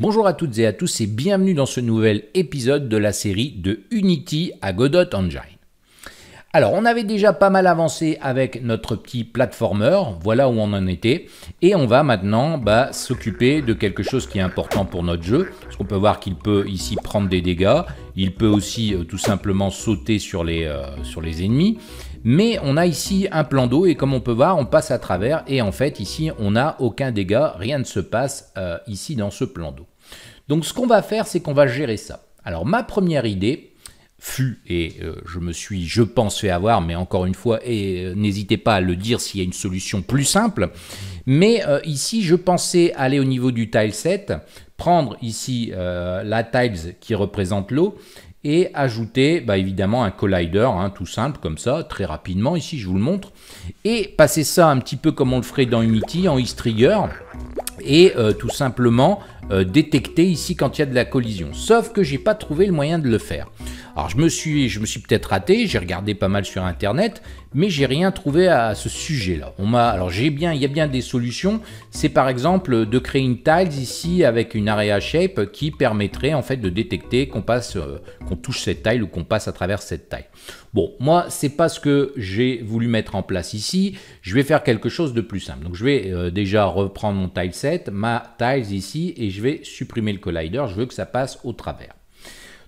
Bonjour à toutes et à tous et bienvenue dans ce nouvel épisode de la série de Unity à Godot Engine. Alors, on avait déjà pas mal avancé avec notre petit platformer, voilà où on en était, et on va maintenant bah, s'occuper de quelque chose qui est important pour notre jeu, parce qu'on peut voir qu'il peut ici prendre des dégâts, il peut aussi euh, tout simplement sauter sur les, euh, sur les ennemis, mais on a ici un plan d'eau et comme on peut voir, on passe à travers et en fait ici on n'a aucun dégât, rien ne se passe euh, ici dans ce plan d'eau. Donc ce qu'on va faire, c'est qu'on va gérer ça. Alors ma première idée fut, et euh, je me suis, je pense, fait avoir, mais encore une fois, et euh, n'hésitez pas à le dire s'il y a une solution plus simple, mais ici je pensais aller au niveau du tile set, prendre ici la tiles qui représente l'eau, et ajouter bah, évidemment un collider, hein, tout simple comme ça, très rapidement, ici je vous le montre, et passer ça un petit peu comme on le ferait dans Unity, en Trigger, et euh, tout simplement euh, détecter ici quand il y a de la collision. Sauf que j'ai pas trouvé le moyen de le faire. Alors je me suis, je me suis peut-être raté, j'ai regardé pas mal sur internet, mais j'ai rien trouvé à ce sujet-là. On m'a, alors j'ai bien, il y a bien des solutions. C'est par exemple de créer une tiles ici avec une area shape qui permettrait en fait de détecter qu'on passe, euh, qu'on touche cette tile ou qu'on passe à travers cette tile. Bon, moi c'est pas ce que j'ai voulu mettre en place ici. Je vais faire quelque chose de plus simple. Donc je vais euh, déjà reprendre mon tile set, ma tiles ici, et je vais supprimer le collider. Je veux que ça passe au travers.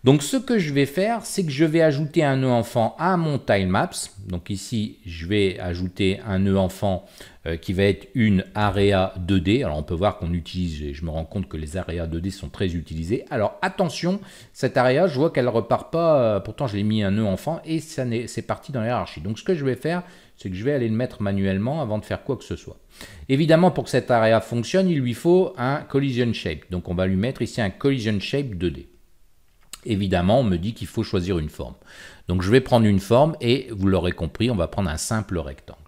Donc ce que je vais faire, c'est que je vais ajouter un nœud enfant à mon tilemaps. Donc ici, je vais ajouter un nœud enfant euh, qui va être une area 2D. Alors on peut voir qu'on utilise, et je me rends compte que les areas 2D sont très utilisées. Alors attention, cette area, je vois qu'elle repart pas, euh, pourtant je l'ai mis un nœud enfant et c'est parti dans la hiérarchie. Donc ce que je vais faire, c'est que je vais aller le mettre manuellement avant de faire quoi que ce soit. Évidemment, pour que cette area fonctionne, il lui faut un collision shape. Donc on va lui mettre ici un collision shape 2D évidemment, on me dit qu'il faut choisir une forme. Donc je vais prendre une forme et vous l'aurez compris, on va prendre un simple rectangle.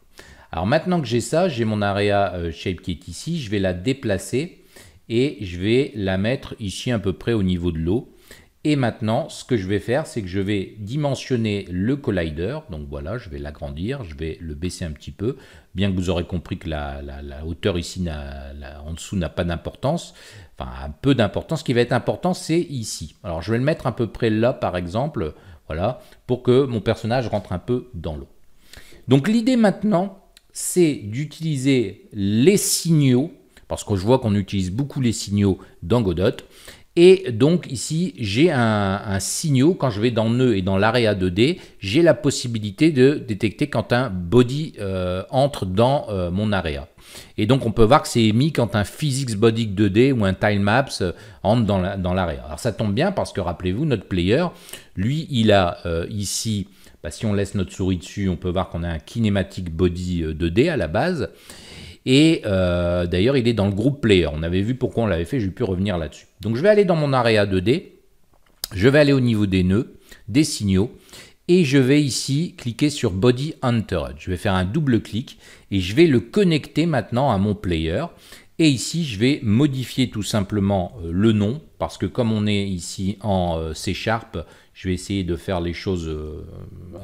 Alors maintenant que j'ai ça, j'ai mon area euh, shape qui est ici, je vais la déplacer et je vais la mettre ici à peu près au niveau de l'eau. Et maintenant, ce que je vais faire, c'est que je vais dimensionner le collider. Donc voilà, je vais l'agrandir, je vais le baisser un petit peu, bien que vous aurez compris que la, hauteur ici en dessous n'a pas d'importance, un peu d'importance. Ce qui va être important, c'est ici. Alors je vais le mettre à peu près là, par exemple, voilà, pour que mon personnage rentre un peu dans l'eau. Donc l'idée maintenant, c'est d'utiliser les signaux, parce que je vois qu'on utilise beaucoup les signaux dans Godot, et donc ici, j'ai un, signal, quand je vais dans nœud et dans l'area 2D, j'ai la possibilité de détecter quand un body euh, entre dans euh, mon area. Et donc on peut voir que c'est émis quand un physics body 2D ou un timemaps euh, entre dans l'area. Alors ça tombe bien parce que rappelez-vous, notre player, lui, il a ici, bah, si on laisse notre souris dessus, on peut voir qu'on a un kinematic body 2D à la base. Et euh, d'ailleurs, il est dans le groupe player. On avait vu pourquoi on l'avait fait, j'ai pu revenir là-dessus. Donc je vais aller dans mon area 2D, je vais aller au niveau des nœuds, des signaux, et je vais ici cliquer sur Body Entered. Je vais faire un double clic et je vais le connecter maintenant à mon player. Et ici, je vais modifier tout simplement euh, le nom, parce que comme on est ici en euh, C Sharp, je vais essayer de faire les choses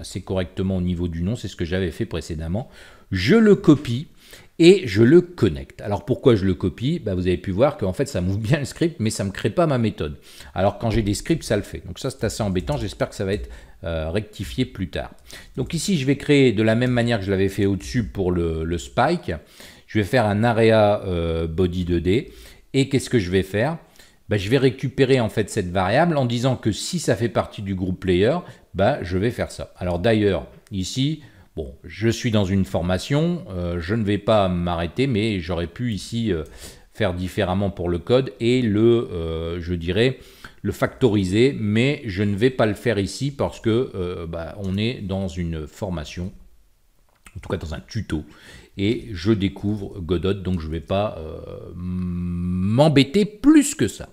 assez correctement au niveau du nom, c'est ce que j'avais fait précédemment. Je le copie et je le connecte. Alors pourquoi je le copie? Bah, Vous avez pu voir qu'en fait ça m'ouvre bien le script, mais ça ne me crée pas ma méthode. Alors quand j'ai des scripts, ça le fait. Donc ça c'est assez embêtant, j'espère que ça va être euh, rectifié plus tard. Donc ici je vais créer de la même manière que je l'avais fait au-dessus pour le, spike. Je vais faire un area euh, body 2D. Et qu'est-ce que je vais faire? Bah, je vais récupérer en fait cette variable en disant que si ça fait partie du groupe player, bah, je vais faire ça. Alors d'ailleurs, ici, Bon, je suis dans une formation, euh, je ne vais pas m'arrêter, mais j'aurais pu ici euh, faire différemment pour le code et le, euh, je dirais, le factoriser, mais je ne vais pas le faire ici parce que bah, on est dans une formation, en tout cas dans un tuto, et je découvre Godot, donc je ne vais pas m'embêter plus que ça.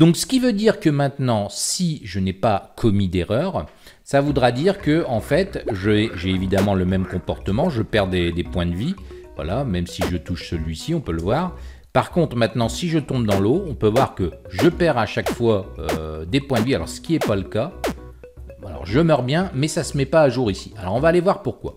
Donc ce qui veut dire que maintenant, si je n'ai pas commis d'erreur, ça voudra dire que en fait, j'ai évidemment le même comportement, je perds des, points de vie, voilà, même si je touche celui-ci, on peut le voir. Par contre, maintenant, si je tombe dans l'eau, on peut voir que je perds à chaque fois euh, des points de vie, alors ce qui n'est pas le cas. Alors je meurs bien, mais ça ne se met pas à jour ici. Alors on va aller voir pourquoi.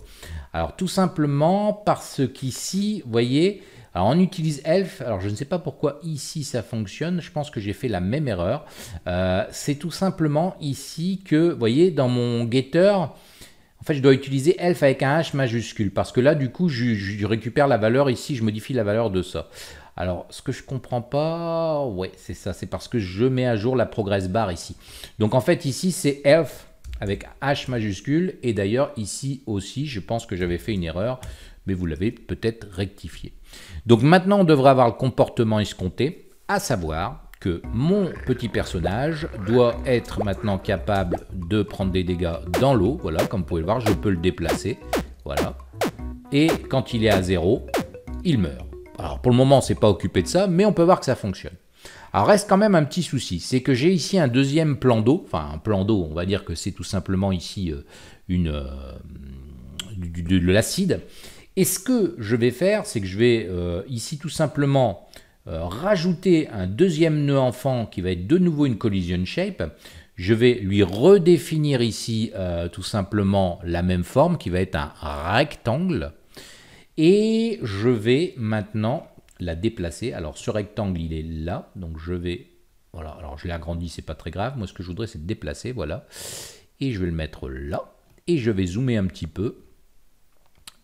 Alors tout simplement parce qu'ici, vous voyez, Alors on utilise elf, alors je ne sais pas pourquoi ici ça fonctionne, je pense que j'ai fait la même erreur. Euh, c'est tout simplement ici que, vous voyez, dans mon getter, en fait je dois utiliser elf avec un H majuscule, parce que là du coup je, récupère la valeur ici, je modifie la valeur de ça. Alors, ce que je comprends pas, ouais, c'est ça, c'est parce que je mets à jour la progress bar ici. Donc en fait ici c'est elf avec H majuscule, et d'ailleurs ici aussi, je pense que j'avais fait une erreur, mais vous l'avez peut-être rectifié. Donc maintenant, on devrait avoir le comportement escompté, à savoir que mon petit personnage doit être maintenant capable de prendre des dégâts dans l'eau. Voilà, comme vous pouvez le voir, je peux le déplacer. Voilà. Et quand il est à zéro, il meurt. Alors pour le moment, on s'est pas occupé de ça, mais on peut voir que ça fonctionne. Alors reste quand même un petit souci, c'est que j'ai ici un deuxième plan d'eau, enfin un plan d'eau, on va dire que c'est tout simplement ici euh, une, euh, de l'acide, et ce que je vais faire, c'est que je vais euh, ici tout simplement euh, rajouter un deuxième nœud enfant qui va être de nouveau une collision shape. Je vais lui redéfinir ici euh, tout simplement la même forme qui va être un rectangle. Et je vais maintenant la déplacer. Alors ce rectangle il est là, donc je vais... Voilà, alors je l'ai agrandi, c'est pas très grave. Moi ce que je voudrais c'est déplacer, voilà. Et je vais le mettre là. Et je vais zoomer un petit peu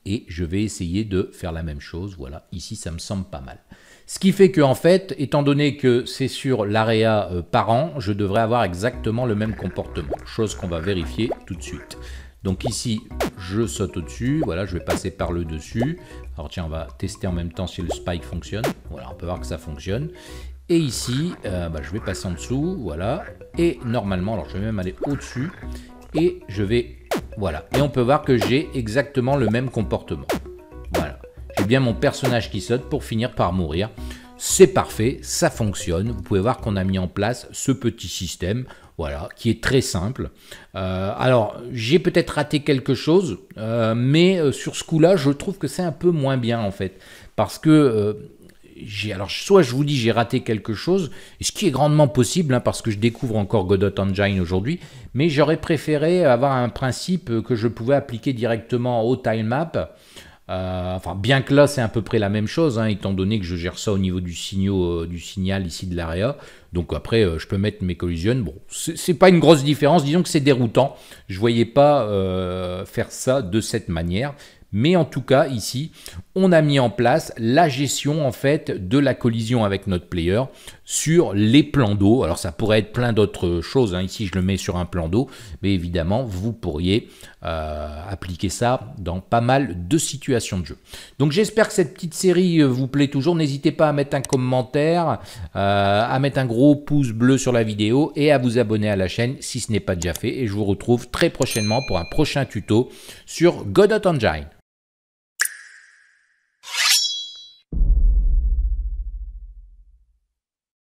et je vais essayer de faire la même chose. Voilà, ici ça me semble pas mal. Ce qui fait que en fait, étant donné que c'est sur l'AREA euh, par an, je devrais avoir exactement le même comportement, chose qu'on va vérifier tout de suite. Donc ici, je saute au-dessus, voilà, je vais passer par le dessus. Alors tiens, on va tester en même temps si le spike fonctionne. Voilà, on peut voir que ça fonctionne. Et ici, euh, bah, je vais passer en dessous, voilà. Et normalement, alors je vais même aller au-dessus. Et je vais voilà. Et on peut voir que j'ai exactement le même comportement. Voilà. J'ai bien mon personnage qui saute pour finir par mourir. C'est parfait, ça fonctionne. Vous pouvez voir qu'on a mis en place ce petit système, voilà, qui est très simple. Euh, alors, j'ai peut-être raté quelque chose, euh, mais euh, sur ce coup-là, je trouve que c'est un peu moins bien en fait, parce que alors soit je vous dis j'ai raté quelque chose, ce qui est grandement possible hein, parce que je découvre encore Godot Engine aujourd'hui, mais j'aurais préféré avoir un principe que je pouvais appliquer directement au tilemap. Euh, enfin, bien que là c'est à peu près la même chose, hein, étant donné que je gère ça au niveau du, euh, signal ici de l'AREA. Donc après, euh, je peux mettre mes collisions. Bon, c'est pas une grosse différence. Disons que c'est déroutant. Je voyais pas faire ça de cette manière. Mais en tout cas, ici, on a mis en place la gestion en fait de la collision avec notre player sur les plans d'eau. Alors ça pourrait être plein d'autres choses. Hein. Ici, je le mets sur un plan d'eau, mais évidemment, vous pourriez euh, appliquer ça dans pas mal de situations de jeu. Donc j'espère que cette petite série euh, vous plaît toujours. N'hésitez pas à mettre un commentaire, euh, à mettre un gros pouce bleu sur la vidéo et à vous abonner à la chaîne si ce n'est pas déjà fait. Et je vous retrouve très prochainement pour un prochain tuto sur Godot Engine.